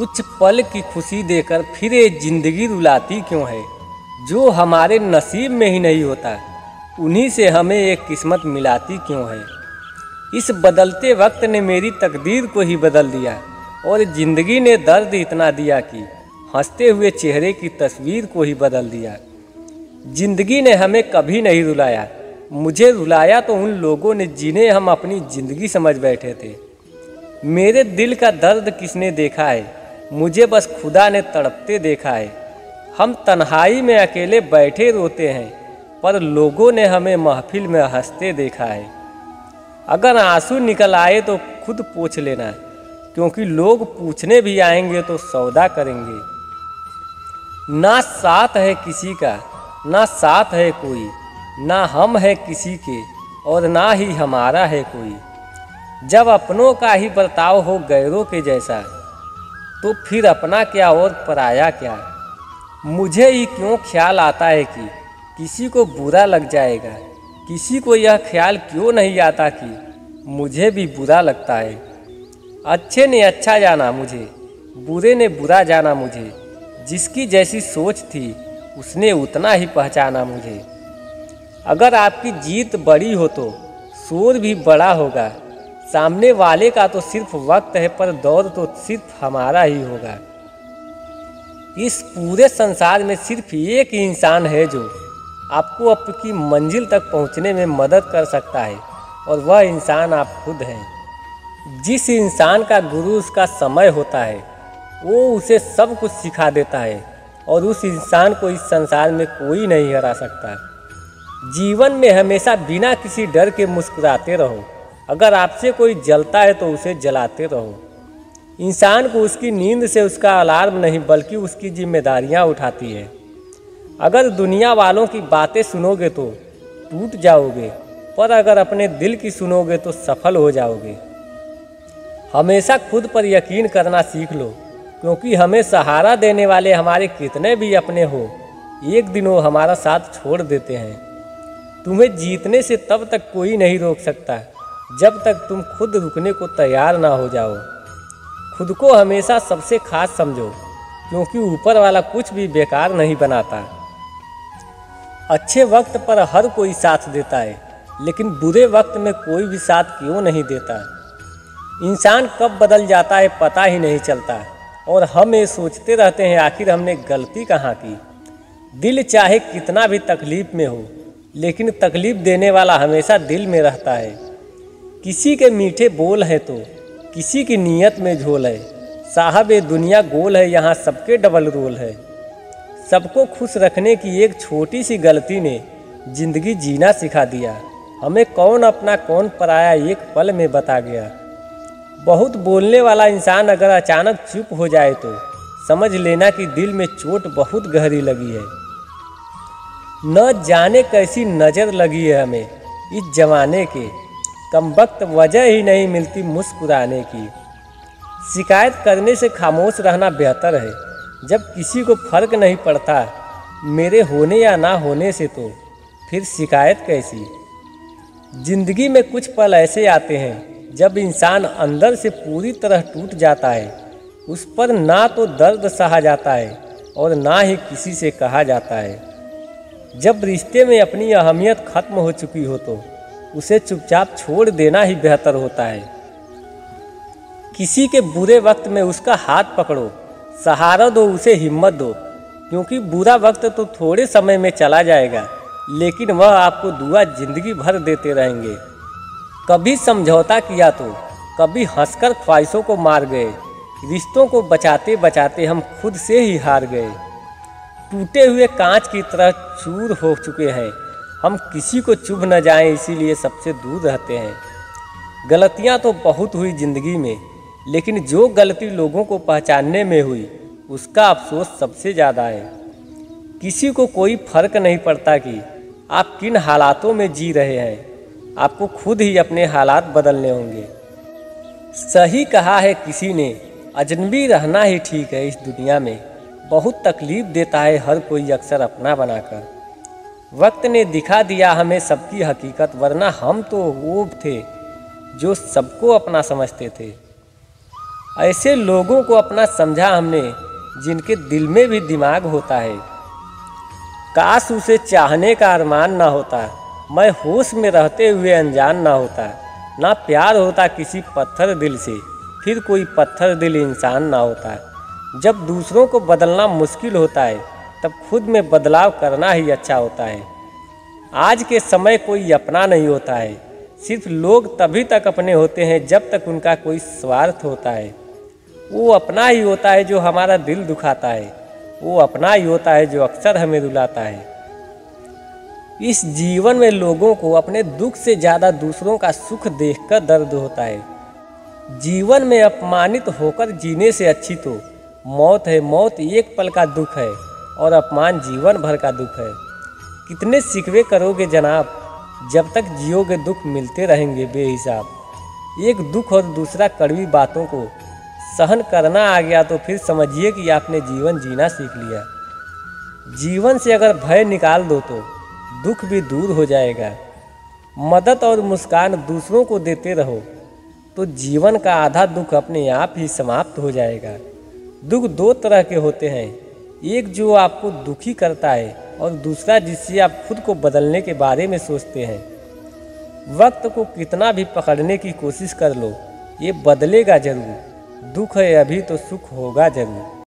कुछ पल की खुशी देकर फिर ये ज़िंदगी रुलाती क्यों है? जो हमारे नसीब में ही नहीं होता, उन्हीं से हमें एक किस्मत मिलाती क्यों है? इस बदलते वक्त ने मेरी तकदीर को ही बदल दिया और ज़िंदगी ने दर्द इतना दिया कि हँसते हुए चेहरे की तस्वीर को ही बदल दिया। ज़िंदगी ने हमें कभी नहीं रुलाया। मुझे रुलाया तो उन लोगों ने जिन्हें हम अपनी ज़िंदगी समझ बैठे थे। मेरे दिल का दर्द किसने देखा है? मुझे बस खुदा ने तड़पते देखा है। हम तन्हाई में अकेले बैठे रोते हैं, पर लोगों ने हमें महफिल में हँसते देखा है। अगर आँसू निकल आए तो खुद पूछ लेना, क्योंकि लोग पूछने भी आएँगे तो सौदा करेंगे। ना साथ है किसी का, ना साथ है कोई, ना हम है किसी के, और ना ही हमारा है कोई। जब अपनों का ही बर्ताव हो गैरों के जैसा तो फिर अपना क्या और पराया क्या है? मुझे ही क्यों ख्याल आता है कि किसी को बुरा लग जाएगा? किसी को यह ख्याल क्यों नहीं आता कि मुझे भी बुरा लगता है? अच्छे ने अच्छा जाना मुझे, बुरे ने बुरा जाना मुझे। जिसकी जैसी सोच थी, उसने उतना ही पहचाना मुझे। अगर आपकी जीत बड़ी हो तो शोर भी बड़ा होगा। सामने वाले का तो सिर्फ़ वक्त है, पर दौर तो सिर्फ़ हमारा ही होगा। इस पूरे संसार में सिर्फ़ एक ही इंसान है जो आपको आपकी मंजिल तक पहुँचने में मदद कर सकता है, और वह इंसान आप खुद हैं। जिस इंसान का गुरु उसका समय होता है, वो उसे सब कुछ सिखा देता है, और उस इंसान को इस संसार में कोई नहीं हरा सकता। जीवन में हमेशा बिना किसी डर के मुस्कुराते रहो। अगर आपसे कोई जलता है तो उसे जलाते रहो। इंसान को उसकी नींद से उसका अलार्म नहीं, बल्कि उसकी जिम्मेदारियाँ उठाती है। अगर दुनिया वालों की बातें सुनोगे तो टूट जाओगे, पर अगर अपने दिल की सुनोगे तो सफल हो जाओगे। हमेशा खुद पर यकीन करना सीख लो, क्योंकि हमें सहारा देने वाले हमारे कितने भी अपने हो, एक दिन वो हमारा साथ छोड़ देते हैं। तुम्हें जीतने से तब तक कोई नहीं रोक सकता। जब तक तुम खुद रुकने को तैयार ना हो जाओ। खुद को हमेशा सबसे खास समझो, क्योंकि ऊपर वाला कुछ भी बेकार नहीं बनाता। अच्छे वक्त पर हर कोई साथ देता है, लेकिन बुरे वक्त में कोई भी साथ क्यों नहीं देता? इंसान कब बदल जाता है पता ही नहीं चलता, और हम ये सोचते रहते हैं, आखिर हमने गलती कहाँ की? दिल चाहे कितना भी तकलीफ़ में हो, लेकिन तकलीफ़ देने वाला हमेशा दिल में रहता है। किसी के मीठे बोल हैं तो किसी की नीयत में झोल है। साहब, ये दुनिया गोल है, यहाँ सबके डबल रोल है। सबको खुश रखने की एक छोटी सी गलती ने ज़िंदगी जीना सिखा दिया। हमें कौन अपना कौन पराया एक पल में बता गया। बहुत बोलने वाला इंसान अगर अचानक चुप हो जाए तो समझ लेना कि दिल में चोट बहुत गहरी लगी है। न जाने कैसी नज़र लगी है हमें इस जमाने के कम वक्त वजह ही नहीं मिलती मुस्कुराने की। शिकायत करने से खामोश रहना बेहतर है। जब किसी को फ़र्क नहीं पड़ता, मेरे होने या ना होने से तो फिर शिकायत कैसी? ज़िंदगी में कुछ पल ऐसे आते हैं, जब इंसान अंदर से पूरी तरह टूट जाता है। उस पर ना तो दर्द सहा जाता है और ना ही किसी से कहा जाता है। जब रिश्ते में अपनी अहमियत खत्म हो चुकी हो तो उसे चुपचाप छोड़ देना ही बेहतर होता है। किसी के बुरे वक्त में उसका हाथ पकड़ो, सहारा दो, उसे हिम्मत दो, क्योंकि बुरा वक्त तो थोड़े समय में चला जाएगा, लेकिन वह आपको दुआ ज़िंदगी भर देते रहेंगे। कभी समझौता किया तो कभी हंसकर ख्वाहिशों को मार गए, रिश्तों को बचाते बचाते हम खुद से ही हार गए। टूटे हुए कांच की तरह चूर हो चुके हैं हम किसी को चुभ न जाएँ, इसीलिए सबसे दूर रहते हैं। गलतियाँ तो बहुत हुई ज़िंदगी में, लेकिन जो गलती लोगों को पहचानने में हुई, उसका अफसोस सबसे ज़्यादा है। किसी को कोई फ़र्क नहीं पड़ता कि आप किन हालातों में जी रहे हैं। आपको खुद ही अपने हालात बदलने होंगे। सही कहा है किसी ने, अजनबी रहना ही ठीक है इस दुनिया में। बहुत तकलीफ़ देता है हर कोई अक्सर अपना बनाकर। वक्त ने दिखा दिया हमें सबकी हकीकत, वरना हम तो वो थे जो सबको अपना समझते थे। ऐसे लोगों को अपना समझा हमने, जिनके दिल में भी दिमाग होता है। काश उसे चाहने का अरमान ना होता, मैं होश में रहते हुए अनजान ना होता, ना प्यार होता किसी पत्थर दिल से, फिर कोई पत्थर दिल इंसान ना होता। जब दूसरों को बदलना मुश्किल होता है तब खुद में बदलाव करना ही अच्छा होता है। आज के समय कोई अपना नहीं होता है। सिर्फ़ लोग तभी तक अपने होते हैं जब तक उनका कोई स्वार्थ होता है। वो अपना ही होता है जो हमारा दिल दुखाता है। वो अपना ही होता है जो अक्सर हमें रुलाता है। इस जीवन में लोगों को अपने दुख से ज़्यादा दूसरों का सुख देखकर दर्द होता है। जीवन में अपमानित होकर जीने से अच्छी तो मौत है मौत, एक पल का दुख है। और अपमान जीवन भर का दुख है। कितने सिकवे करोगे जनाब, जब तक जियोगे दुख मिलते रहेंगे बेहिसाब। एक दुख और दूसरा कड़वी बातों को सहन करना आ गया तो फिर समझिए कि आपने जीवन जीना सीख लिया। जीवन से अगर भय निकाल दो तो दुख भी दूर हो जाएगा। मदद और मुस्कान दूसरों को देते रहो तो जीवन का आधा दुख अपने आप ही समाप्त हो जाएगा। दुख दो तरह के होते हैं। एक जो आपको दुखी करता है और दूसरा जिससे आप खुद को बदलने के बारे में सोचते हैं। वक्त को कितना भी पकड़ने की कोशिश कर लो, ये बदलेगा ज़रूर। दुख है अभी तो सुख होगा ज़रूर।